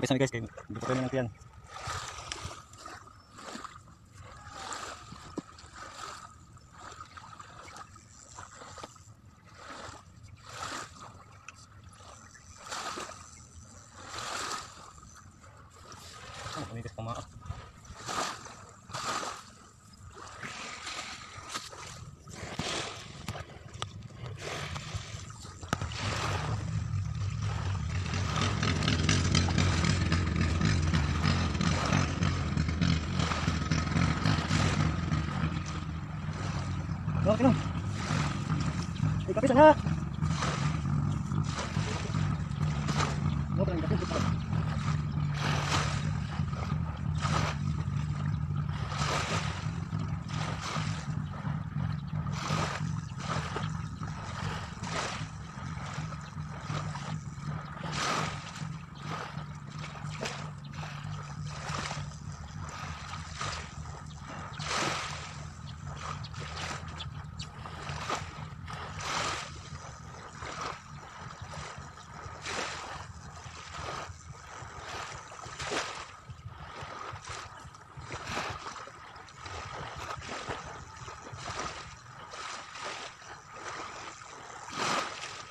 Tapos na guys, kayo. Hindi pa kami ng tiyan.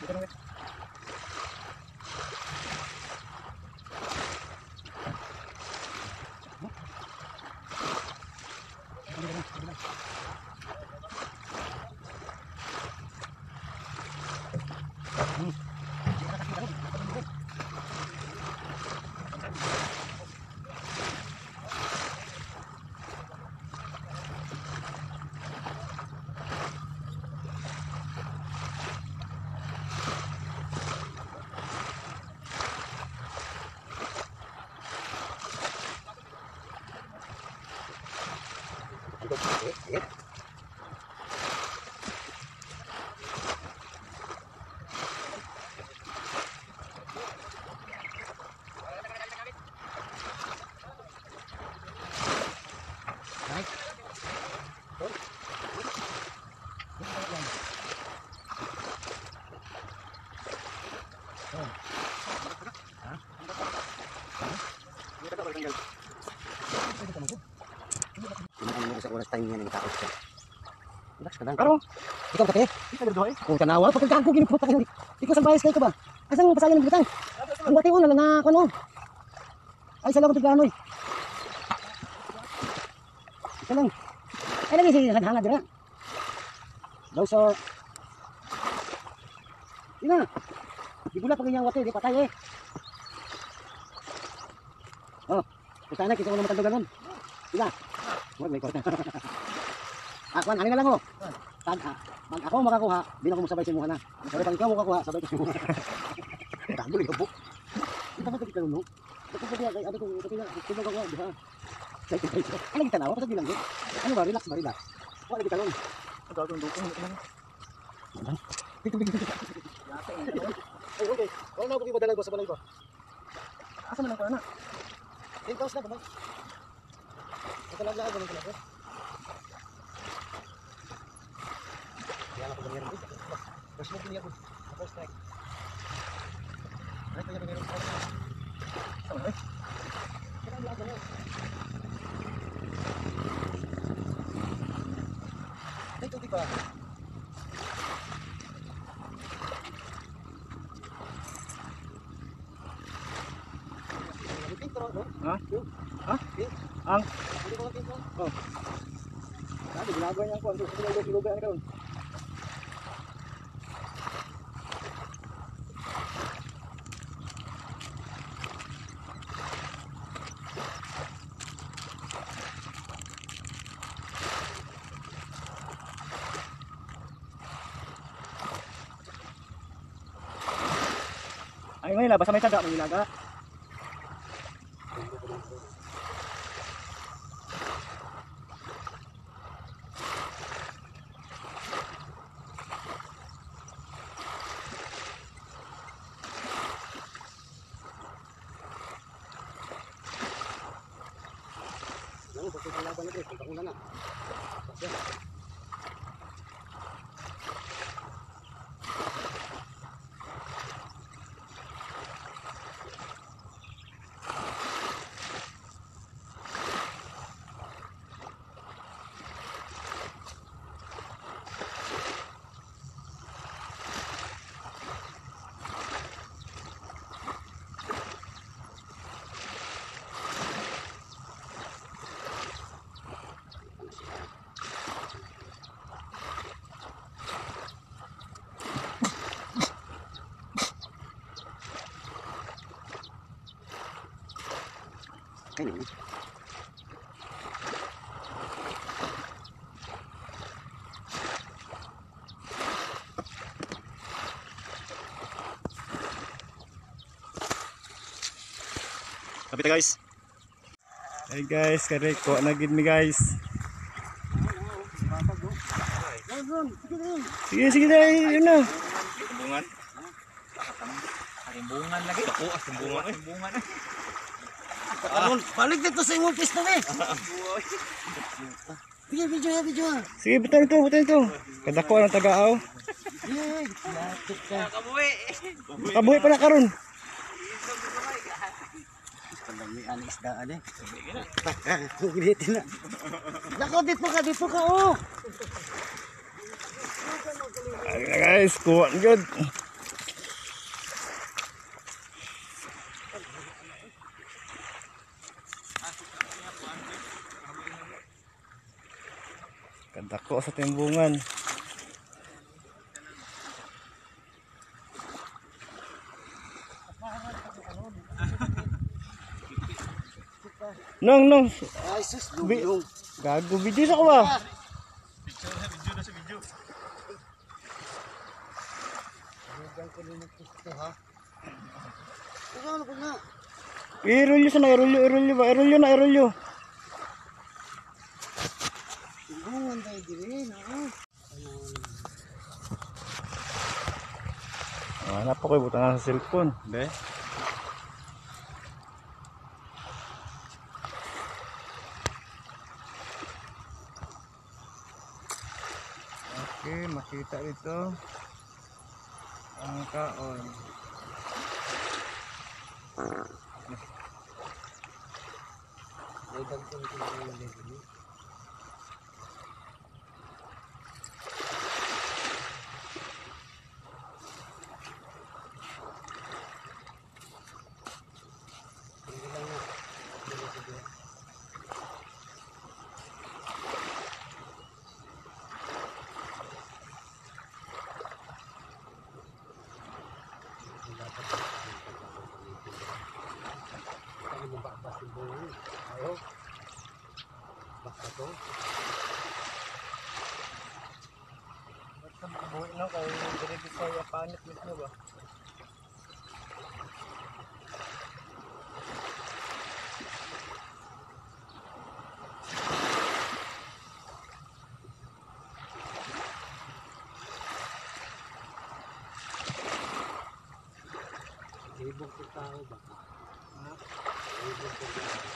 Dito na, guys. Kumain mo sa oras time niya ng takot siya. Relax ka lang. Pero, Ikaw kape? kita berdoa eh. Kung tanawa, pag kagkago ginuputa kayo. Ikaw sa bayas kayo ka ba? Asang pasayan ng butang? Ang wati ko na na ano? Ay, sa lang tigano eh. Isa lang. Ay, lagi siya hangad dira. Daw sa... Ina. Ibula pag yung wati, di patay eh. Oh, kita na, kita ko naman tandogan nun. Ina. Huwag may korta. Ako, ano na lang oh. Tag, ah, pag ako makakuha, di na ako musabay sa imuha na. Pero pag ikaw makakuha, sabay ko sa imuha. Tago yung buk. Ito ba kita no? Ito ba kaya ano kung ito kaya ito ba ko diha. Say say. Ano kita na? Pasag bilang Ano ba relax ba relax? Wala kita long. Ang gagawin doon. Ano lang? Dito dito. Ay okay. Wala na ako ipadala ko sa balay ko. Asa man ang kana? Intaws na ba? Lang ganun ko. Yan ako ganyan. Mas mo kiniya ko. First strike. Ay, kaya ganyan. Sama eh. Ay, tubig. Ha? Ha? Ang? Oh. Sabi, ginagawa niya. Ang ko yung lugar ka. Yung nila, basta may taga, may ilaga. Sa laban nito, kung una na. Kapita guys. Hey guys, kare ko na gid mi guys. Sige, sige dai, yun na. Timbungan. Timbungan lagi. Ako, as timbungan eh. Timbungan eh. Aron, balik dito sa imong pwesto ni. Sige, video ha, video. Sige, butan ito, butan ito. Kadako ang tagaaw. Kabuhi. Kabuhi pa na karon. Pandamian isdaan eh. Gilitin na. Nako, dito ka, dito ka, oh. Na guys, kuha na good. Kadako sa timbungan. Nong, nong. Ay, sus, lumulong. Gago, video sa ko ba? Diyan ko rin nagpusto, ha? Ikaw, ano po na? Irulyo sa na, irulyo, irulyo ba? Irulyo na, irulyo. Ibungan tayo din, ha? Ah, hanap ako, buta na sa cellphone. Be? Okay, makita ito ang kaon. May dagdag ko na yung level. Ano mo ba ba si Boy? Ayaw. Basta to. Ba't ka makabuhi na kay Dire Bisaya panit mismo ba? Libog ko tao ba? Ha? Libog ko tao.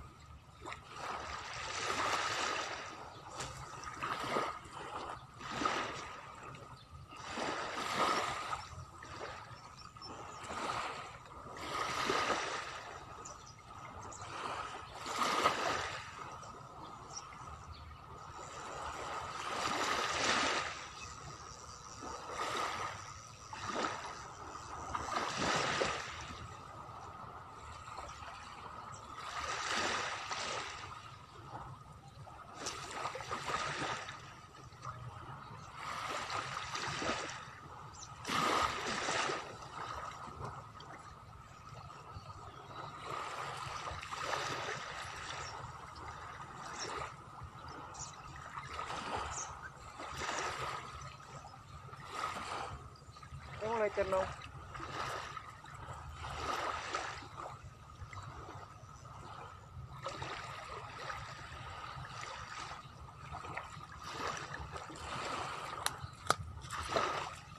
sticker no.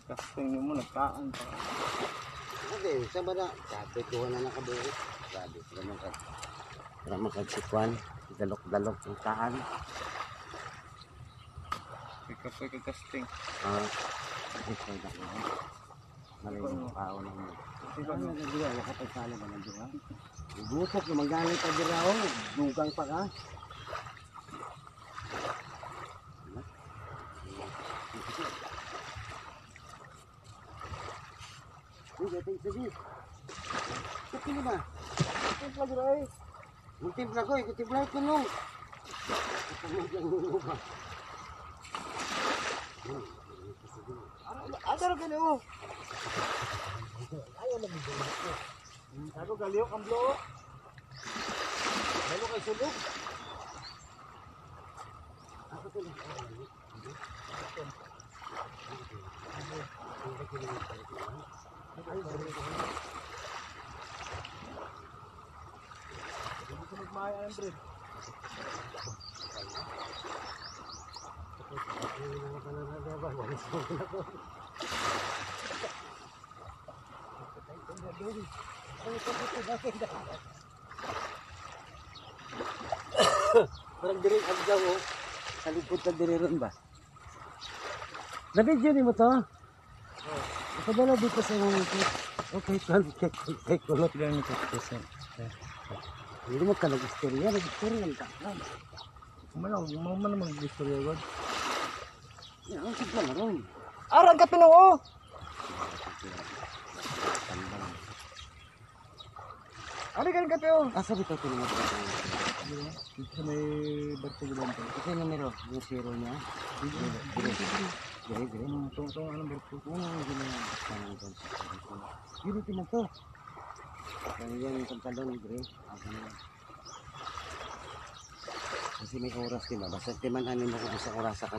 Casting mo nagkaan pa. Okay, sa ba na? Sabi ko na nakabuo. Sabi ko naman ka. Para makagsikwan. Dalok-dalok. Pick up kay casting. Ah, ito na ko. Malayong ang kao ng mo. Ano na ka sala ba ng diya? Ibutok na magaling ka diya o. Dugang pa ka. Uy, dating sabi. Kasi mo ba? Timpla dira eh. Timpla ko, ikutimpla ko nung. Ito mo dyan nung ba? Ano ka niyo? Ako galiw ang blo. Ano kay sulok? Ako to lang. Parang diri ang daw oh. Sa likod ka diri ron ba? Na-video ni mo to? Oo. Nakadala dito sa mga Okay, kan kay kay kulot Ilan ni casting? Hindi mo ka nag-istorya, nag-istorya lang ka. Kumalang, mo man naman gusto yun. Yan, ang sigla na ron. Arang ka pinoo! Ano ka pinoo? Asa dito ito naman ito? Dito may barko gulan pa. Ito yung numero, yung zero niya. Dire, dire, dire. Itong itong anong barko? Ano sarito. Yun ito na to. Kaya yung pagkalong, dire. Ako na. Kasi may oras, diba? Basta timan ano mo kung sa oras sa